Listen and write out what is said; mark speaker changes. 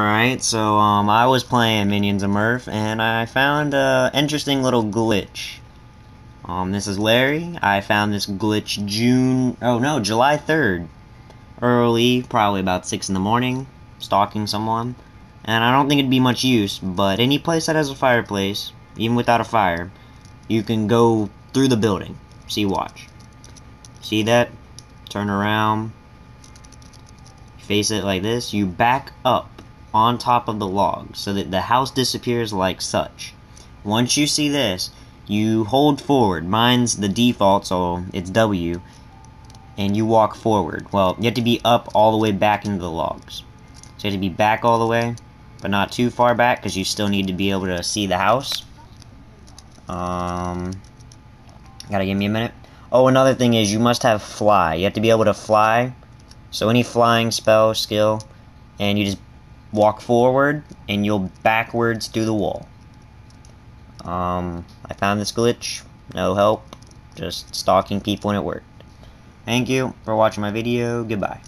Speaker 1: Alright, so um, I was playing Minions of Mirth, and I found an interesting little glitch. Um, this is Larry. I found this glitch June, oh no, July 3rd. Early, probably about 6 in the morning, stalking someone. And I don't think it'd be much use, but any place that has a fireplace, even without a fire, you can go through the building. See, watch. See that? Turn around. Face it like this. You back up on top of the log so that the house disappears like such. Once you see this, you hold forward. Mine's the default, so it's W. And you walk forward. Well, you have to be up all the way back into the logs. So you have to be back all the way, but not too far back, because you still need to be able to see the house. Um, gotta give me a minute. Oh, another thing is you must have fly. You have to be able to fly. So any flying spell, skill, and you just walk forward, and you'll backwards through the wall. Um, I found this glitch, no help, just stalking people and it worked. Thank you for watching my video, goodbye.